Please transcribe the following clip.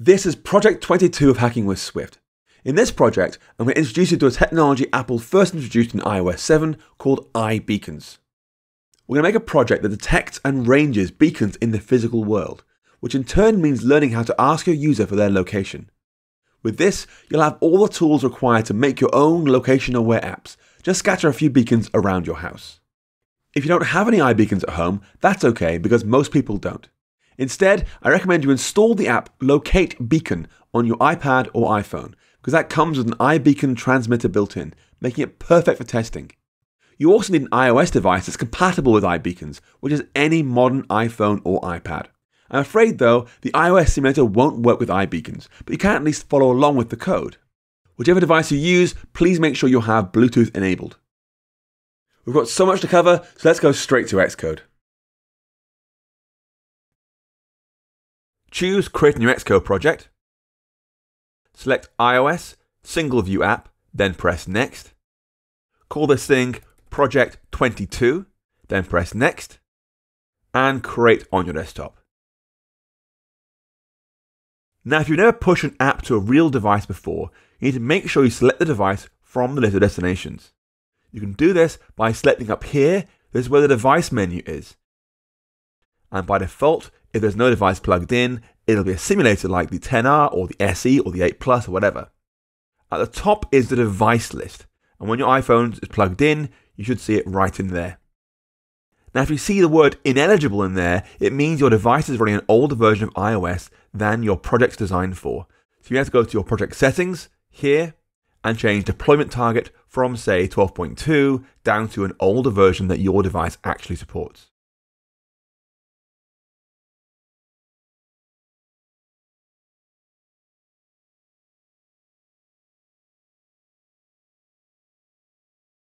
This is Project 22 of Hacking with Swift. In this project, I'm going to introduce you to a technology Apple first introduced in iOS 7 called iBeacons. We're going to make a project that detects and ranges beacons in the physical world, which in turn means learning how to ask your user for their location. With this, you'll have all the tools required to make your own location aware apps. Just scatter a few beacons around your house. If you don't have any iBeacons at home, that's okay because most people don't. Instead, I recommend you install the app Locate Beacon on your iPad or iPhone, because that comes with an iBeacon transmitter built in, making it perfect for testing. You also need an iOS device that's compatible with iBeacons, which is any modern iPhone or iPad. I'm afraid though, the iOS simulator won't work with iBeacons, but you can at least follow along with the code. Whichever device you use, please make sure you have Bluetooth enabled. We've got so much to cover, so let's go straight to Xcode. Choose Create a new Xcode project. Select iOS, Single View App, then press Next. Call this thing Project 22, then press Next. And create on your desktop. Now, if you've never pushed an app to a real device before, you need to make sure you select the device from the list of destinations. You can do this by selecting up here, this is where the device menu is. And by default, if there's no device plugged in, it'll be a simulator like the 10R or the SE or the 8 Plus or whatever. At the top is the device list, and when your iPhone is plugged in, you should see it right in there. Now, if you see the word ineligible in there, it means your device is running an older version of iOS than your project's designed for. So you have to go to your project settings here and change deployment target from, say, 12.2 down to an older version that your device actually supports.